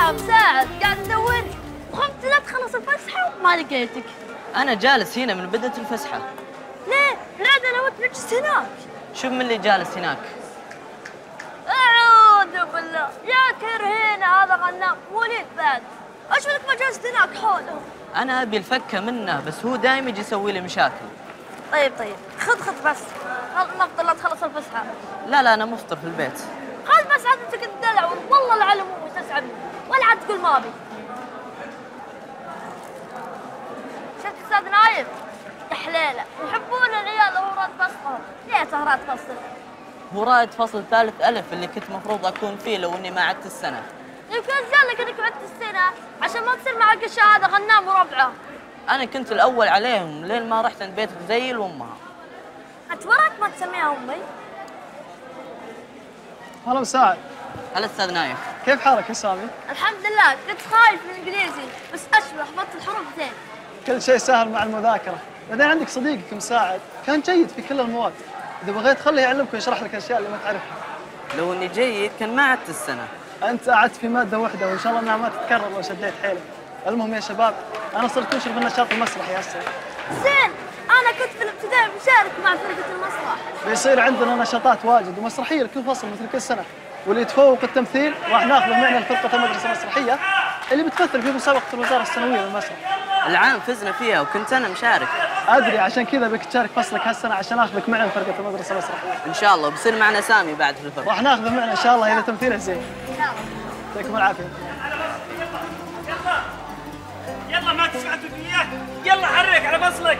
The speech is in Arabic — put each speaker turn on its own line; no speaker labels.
يا مساعد قاعد ندور. وخفت لا تخلص الفسحة وما لقيتك.
أنا جالس هنا من بداية الفسحة.
ليه؟ العادة أنا وانت نجلس هناك
شوف من اللي جالس هناك.
أعوذ بالله. يا كرهين هذا غنام وليد بعد. أيش لك ما جلست هناك حوله؟
أنا أبي الفكة منه بس هو دايم يجي يسوي لي مشاكل.
طيب طيب. خذ خذ بس. نفضل لا تخلص الفسحة؟
لا لا أنا مفطر في البيت.
خذ بس عاد أنت كنت دلع. والله العلم ابي شفت أستاذ نايف يا حليله يحبون العيال وهو راد فصلهم ليه سهرات فصل
هو رائد فصل ثالث الف اللي كنت مفروض أكون فيه لو إني ما عدت السنة.
يمكن لك إنك عدت السنة. عشان ما تصير معك الشهاده غنام وربعة.
أنا كنت الأول عليهم لين ما رحت عند بيت غزيل وامها
انت وراك ما تسميها أمي.
هلا مساعد
هلا أستاذ نايف.
كيف حالك يا سامي؟
الحمد لله كنت خايف من الانجليزي بس أشبه حفظت الحروف زين.
كل شيء سهل مع المذاكرة. بعدين عندك صديقك مساعد كان جيد في كل المواد. إذا بغيت خليه يعلمك ويشرح لك الأشياء اللي ما تعرفها.
لو إني جيد كان ما عدت السنة.
أنت قعدت في مادة واحدة وإن شاء الله إنها ما تتكرر لو شديت حيلك. المهم يا شباب أنا صرت مشرف النشاط المسرحي هسه.
زين أنا كنت في الابتدائي مشارك مع فرقة المسرح.
بيصير عندنا نشاطات واجد ومسرحية لكل فصل مثل كل سنة. واللي يتفوق التمثيل راح ناخذه معنا لفرقة المدرسة المسرحية اللي بتمثل في مسابقة الوزارة السنوية للمسرح
العام فزنا فيها وكنت أنا مشارك.
أدري عشان كذا بك تشارك فصلك هالسنة عشان آخذك معنا لفرقة المدرسة المسرحية.
إن شاء الله بصير معنا سامي بعد في الفرقة.
راح ناخذه معنا إن شاء الله إذا تمثيله زين.
ان شاء الله
يعطيكم العافية.
يلا ما تسمع الدنيا يلا حرك على فصلك.